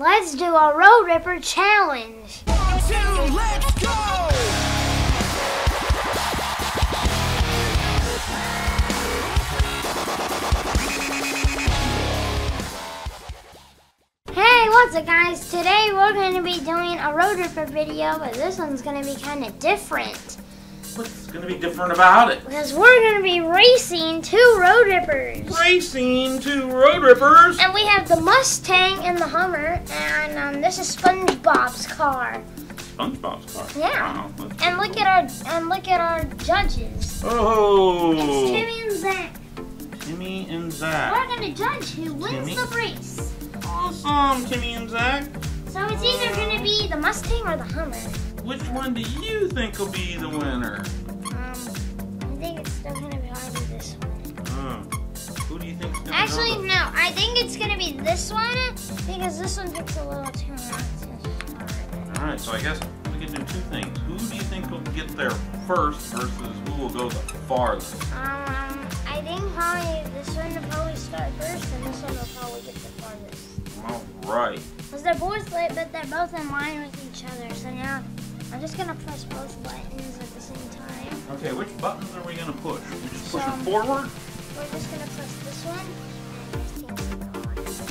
Let's do a Road Ripper challenge. One, two, let's go! Hey, what's up guys? Today we're going to be doing a Road Ripper video, but this one's going to be kind of different. What's going to be different about it? Because we're going to be racing two Road Rippers. Racing two Road Rippers. And we have the Mustang and the Hummer, and um, this is SpongeBob's car. SpongeBob's car. Yeah. Wow, And look at our and look at our judges. Oh. It's Timmy and Zack. Timmy and Zack. We're gonna judge who wins Timmy? the race. Awesome, Timmy and Zack. So it's either gonna be the Mustang or the Hummer. Which one do you think will be the winner? Um, I think it's still gonna be either this one. Who do you gonna Actually, no. I think it's gonna be this one because this one takes a little too long to start. All right, so I guess we can do two things. Who do you think will get there first versus who will go the farthest? Um, I think probably this one will probably start first, and this one will probably get the farthest. All right. Because they're both late, but they're both in line with each other. So now I'm just gonna press both buttons at the same time. Okay, which buttons are we gonna push? We just pushing So- forward? We're just gonna press this one. and this thing's gonna go on. So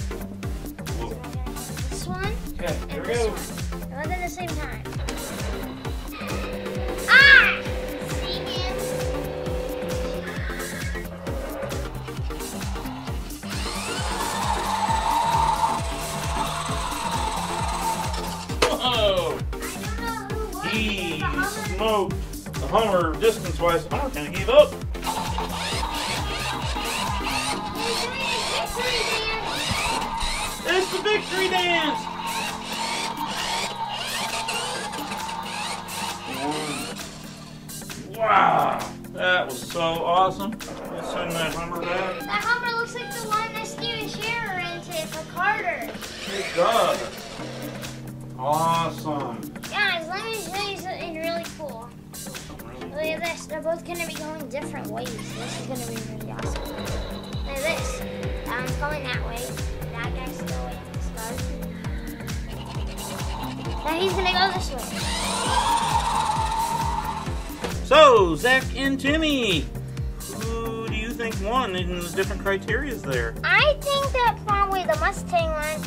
Whoa. we're gonna press this one Okay, here we go. Both at the same time. Smoked the Hummer distance-wise. Hummer kind of gave up. He's doing a victory dance. It's the victory dance! Wow! That was so awesome. Let's send that Hummer back. That Hummer looks like the one that Steven Shearer rented for Carter. It does. Awesome. Look at this. They're both going to be going different ways. This is going to be really awesome. Look at this. That one's going that way. That guy's still waiting to start. Now he's going to go this way. So, Zack and Timmy, who do you think won in the different criterias there? I think that probably the Mustang won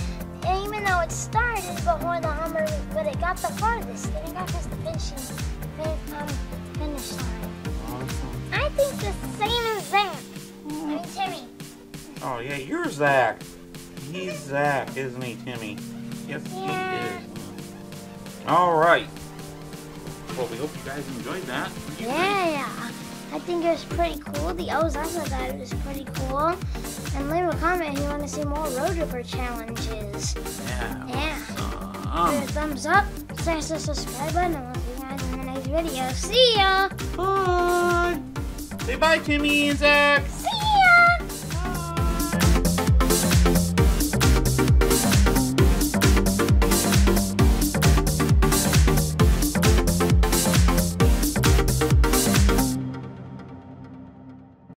and even though it started before the Hummer, but it got the farthest. Then it got the finishing, fin- um, finish line. Awesome. I think the same as that. I mean, Timmy. Oh, yeah, you're Zack. He's Zack, isn't he, Timmy? Yes, Yeah. he is. All right. Well, we hope you guys enjoyed that. Think? Yeah, I think it was pretty cool. The O's also thought it was pretty cool. And leave a comment if you want to see more Road Ripper challenges. Yeah. Yeah. Give it a thumbs up, smash the subscribe button, and we'll see you guys in the next video. See ya! Bye. Say bye, Timmy and Zack.